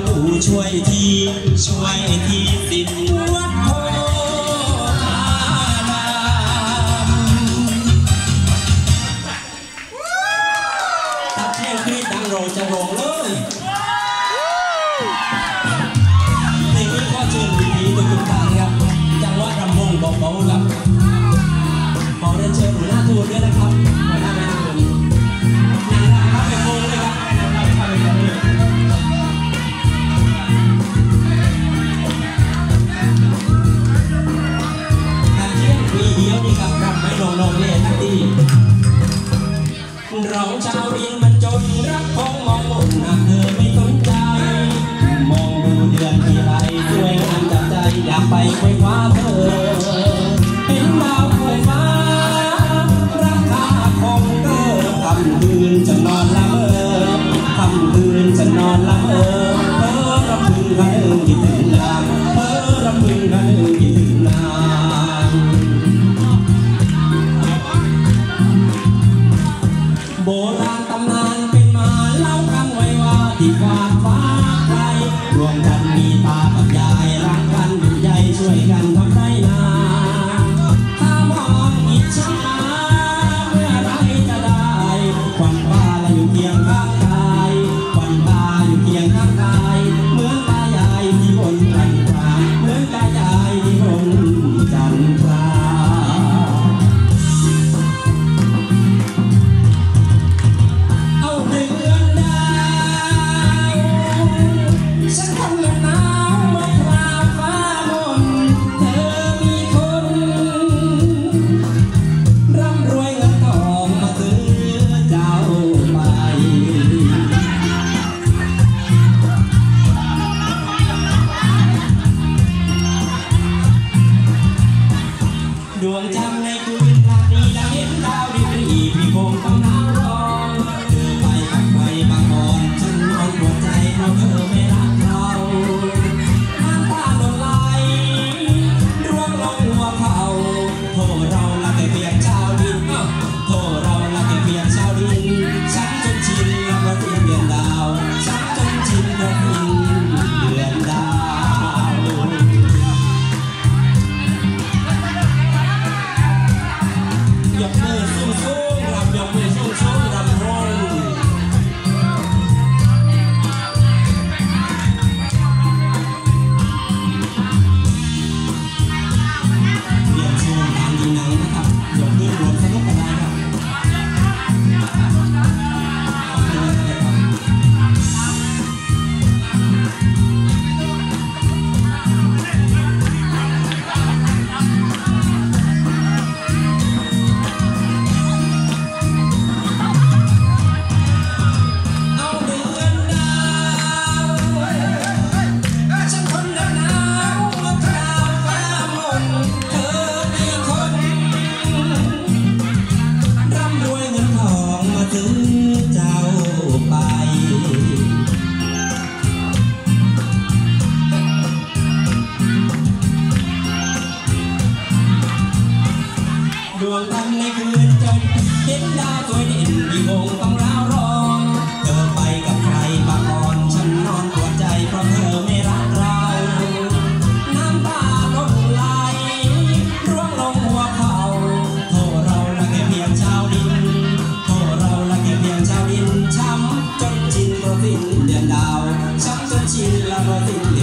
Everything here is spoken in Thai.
งปู่ช่วยทีช่วยทีสิวัดโพธารามตับเที่ยงคืนดังโรงจะโรงโล อยากไปคุยคว้าเธอเหนดาวควยฟ้าราคาขงเธอคำคืนจะนอนละเมำคืนจะนอนละเมอเพ้อรำพึงให้คิดถึนางเพ้อรำพึงให้คิดถึนางโบราณตำนานเป็นมาเล่าทางไว้ว่าที่ฟ้า วงทำในคืนจนเห็นดาสวยเด่นที่คงต้องร้ารอง เธอไปกับใครปากอ่อนฉันนอนปวใจเพราะเธอไม่รักเรา น้ำตาก็ไหร่วงลงหัวเข่าโทษเราละแค่เพียงชาวดินโทษเราละแค่เพียงชาวดินช้ำจนชินเมื่อสิ้นเดือนดาวช้ำจนชินละเมื่สิ้น